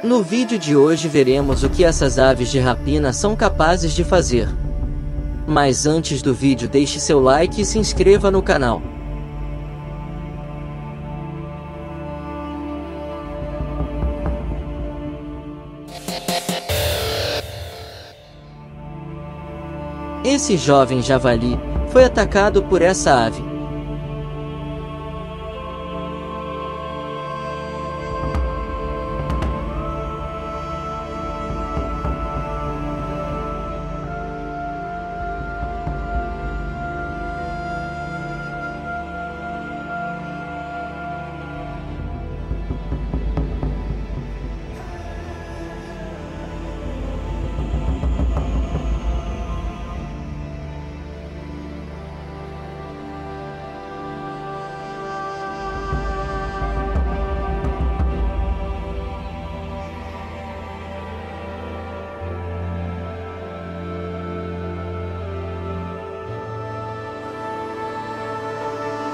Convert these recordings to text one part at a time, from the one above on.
No vídeo de hoje veremos o que essas aves de rapina são capazes de fazer. Mas antes do vídeo deixe seu like e se inscreva no canal. Esse jovem javali foi atacado por essa ave.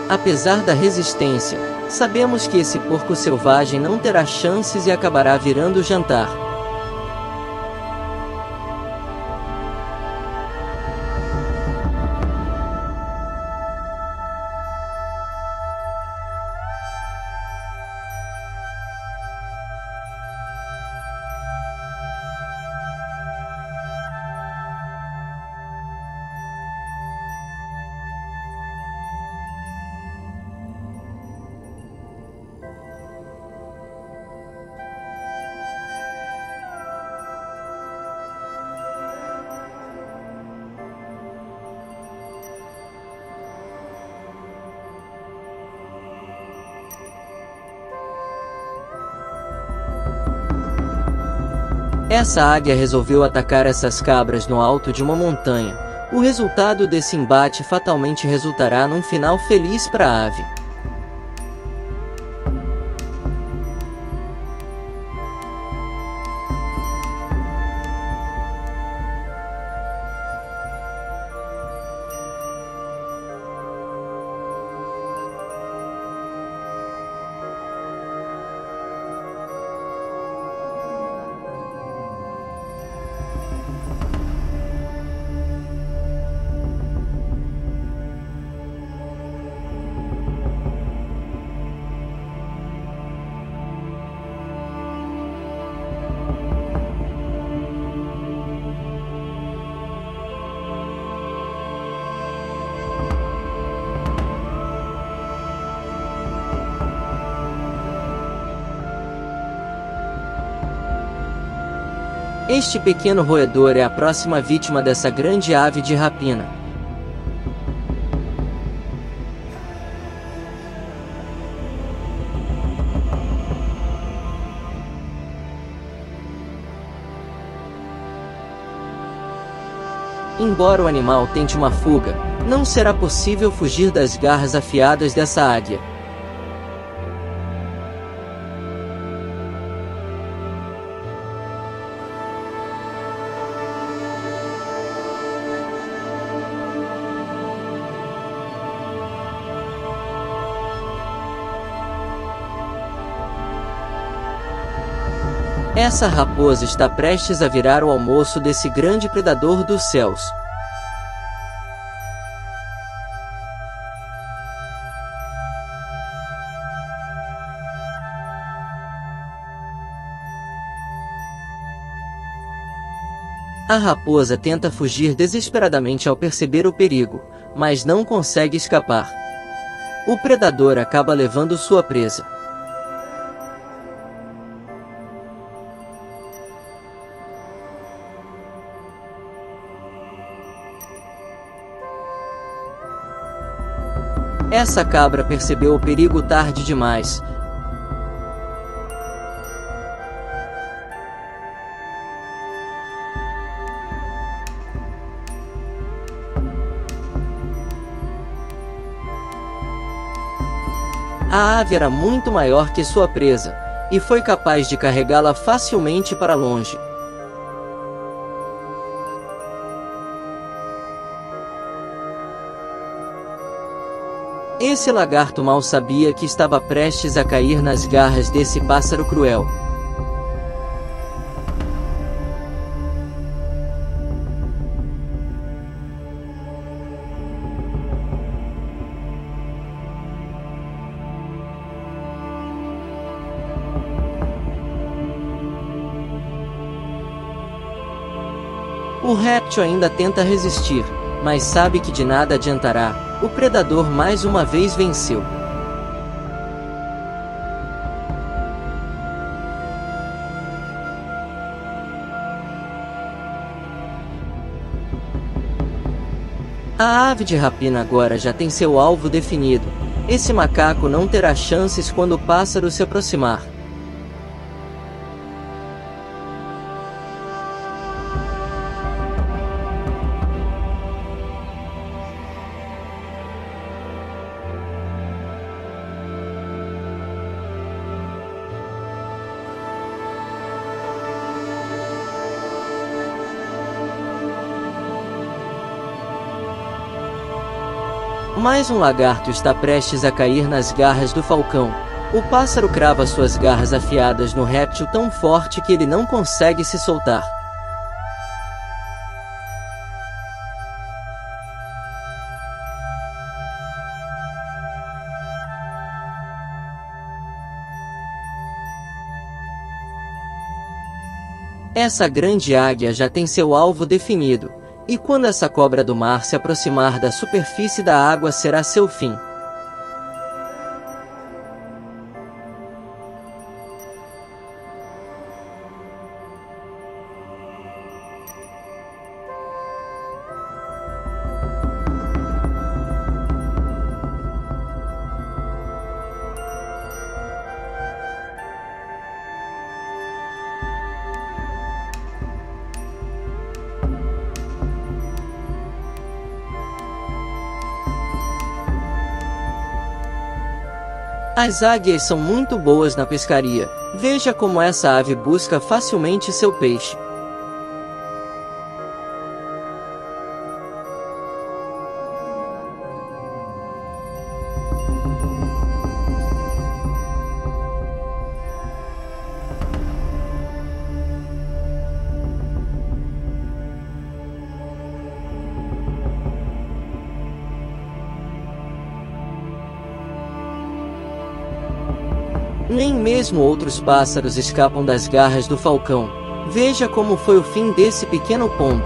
Apesar da resistência, sabemos que esse porco selvagem não terá chances e acabará virando jantar. Essa águia resolveu atacar essas cabras no alto de uma montanha. O resultado desse embate fatalmente resultará num final feliz para a ave. Este pequeno roedor é a próxima vítima dessa grande ave de rapina. Embora o animal tente uma fuga, não será possível fugir das garras afiadas dessa águia. Essa raposa está prestes a virar o almoço desse grande predador dos céus. A raposa tenta fugir desesperadamente ao perceber o perigo, mas não consegue escapar. O predador acaba levando sua presa. Essa cabra percebeu o perigo tarde demais. A ave era muito maior que sua presa, e foi capaz de carregá-la facilmente para longe. Esse lagarto mal sabia que estava prestes a cair nas garras desse pássaro cruel. O réptil ainda tenta resistir, mas sabe que de nada adiantará, o predador mais uma vez venceu. A ave de rapina agora já tem seu alvo definido. Esse macaco não terá chances quando o pássaro se aproximar. Mais um lagarto está prestes a cair nas garras do falcão. O pássaro crava suas garras afiadas no réptil tão forte que ele não consegue se soltar. Essa grande águia já tem seu alvo definido. E quando essa cobra do mar se aproximar da superfície da água será seu fim. As águias são muito boas na pescaria. Veja como essa ave busca facilmente seu peixe. Nem mesmo outros pássaros escapam das garras do falcão. Veja como foi o fim desse pequeno pombo.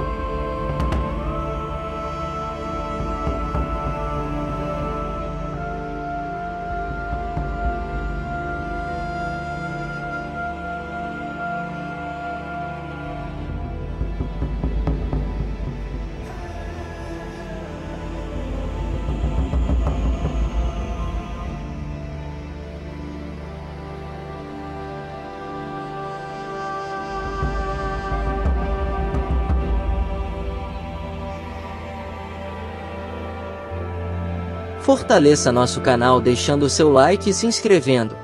Fortaleça nosso canal deixando seu like e se inscrevendo.